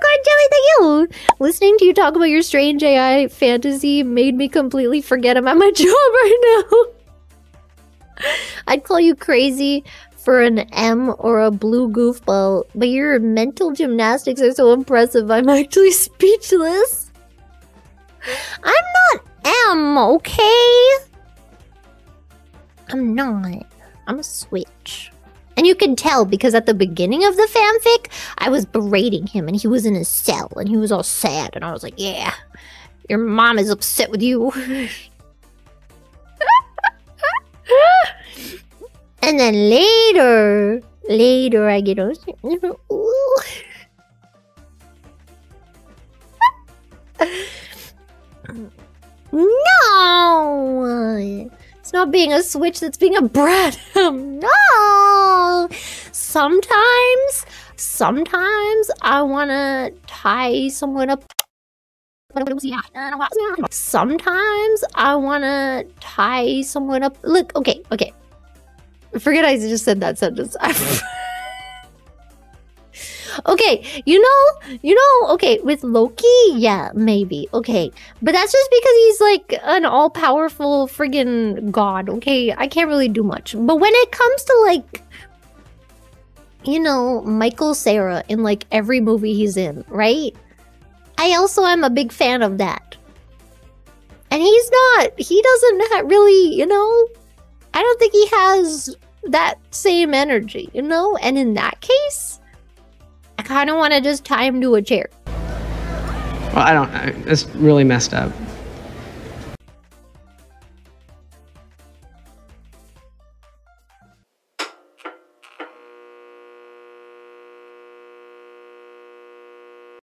card, Joey. Thank you. Listening to you talk about your strange AI fantasy made me completely forget at my job right now. I'd call you crazy for an M or a blue goofball, but your mental gymnastics are so impressive, I'm actually speechless. I'm not M, okay? I'm not. I'm a switch. And you can tell because at the beginning of the fanfic, I was berating him and he was in his cell and he was all sad. And I was like, yeah, your mom is upset with you. and then later, later, I get, ooh. no! It's not being a switch, that's being a brat. no! Sometimes, sometimes I want to tie someone up. Sometimes I want to tie someone up. Look, okay, okay. Forget I just said that sentence. Okay, you know, you know, okay, with Loki, yeah, maybe. Okay. But that's just because he's like an all powerful friggin' god, okay? I can't really do much. But when it comes to like you know, Michael Cera in like every movie he's in, right? I also am a big fan of that. And he's not, he doesn't really, you know, I don't think he has that same energy, you know? And in that case, I kind of want to just tie him to a chair. Well, I don't. It's really messed up.